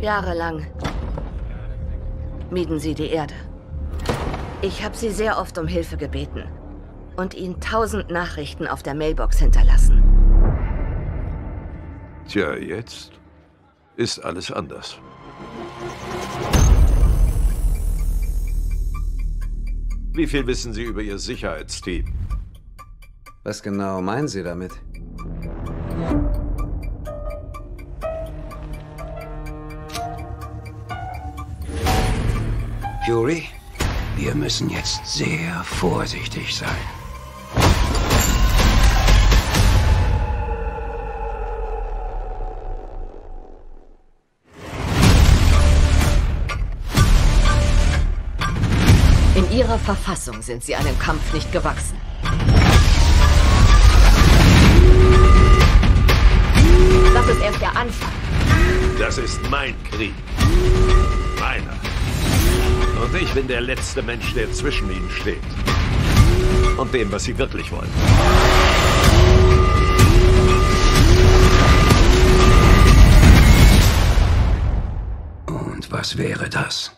Jahrelang mieden sie die Erde. Ich habe sie sehr oft um Hilfe gebeten und ihnen tausend Nachrichten auf der Mailbox hinterlassen. Tja, jetzt ist alles anders. Wie viel wissen Sie über Ihr Sicherheitsteam? Was genau meinen Sie damit? Fury, wir müssen jetzt sehr vorsichtig sein. In ihrer Verfassung sind sie einem Kampf nicht gewachsen. Das ist erst der Anfang. Das ist mein Krieg. Meiner. Und ich bin der letzte Mensch, der zwischen ihnen steht. Und dem, was sie wirklich wollen. Und was wäre das?